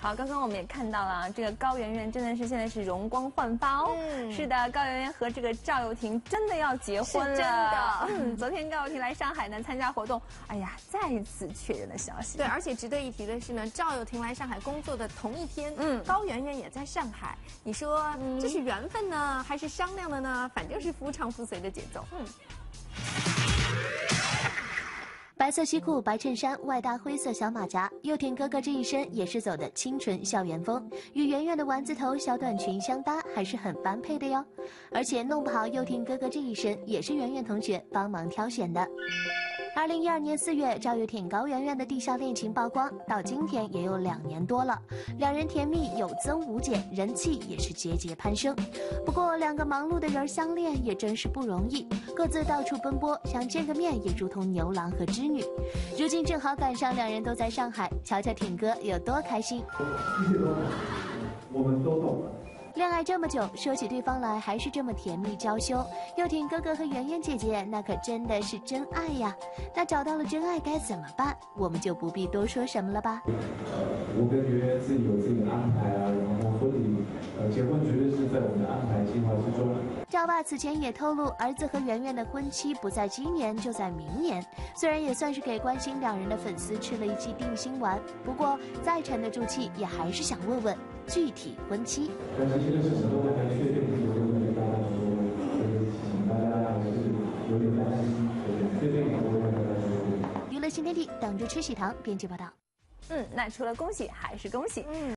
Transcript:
好，刚刚我们也看到了，这个高圆圆真的是现在是容光焕发哦。嗯，是的，高圆圆和这个赵又廷真的要结婚了。真的。嗯，昨天高又廷来上海呢参加活动，哎呀，再次确认的消息。对，而且值得一提的是呢，赵又廷来上海工作的同一天，嗯，高圆圆也在上海。你说这是缘分呢，还是商量的呢？反正是夫唱妇随的节奏。嗯。白色西裤、白衬衫，外搭灰色小马甲。佑廷哥哥这一身也是走的清纯校园风，与圆圆的丸子头小短裙相搭，还是很般配的哟。而且弄不好佑廷哥哥这一身也是圆圆同学帮忙挑选的。二零一二年四月，赵又廷高圆圆的地下恋情曝光，到今天也有两年多了，两人甜蜜有增无减，人气也是节节攀升。不过，两个忙碌的人相恋也真是不容易，各自到处奔波，想见个面也如同牛郎和织女。如今正好赶上两人都在上海，瞧瞧挺哥有多开心。我们都懂了。恋爱这么久，说起对方来还是这么甜蜜娇羞。又挺哥哥和圆圆姐姐那可真的是真爱呀！那找到了真爱该怎么办？我们就不必多说什么了吧。我感觉自己有自己的安排啊，然后婚礼，呃，结婚去在我们的安排计划之中。赵爸此前也透露，儿子和圆圆的婚期不在今年，就在明年。虽然也算是给关心两人的粉丝吃了一剂定心丸，不过再沉得住气，也还是想问问。具体婚期。但是这个事情都还没确定，所以跟大家说，请大家还是有点担心，确定以后会跟大家说。娱乐新天地，等着吃喜糖。编辑报道。嗯，那除了恭喜还是恭喜。嗯。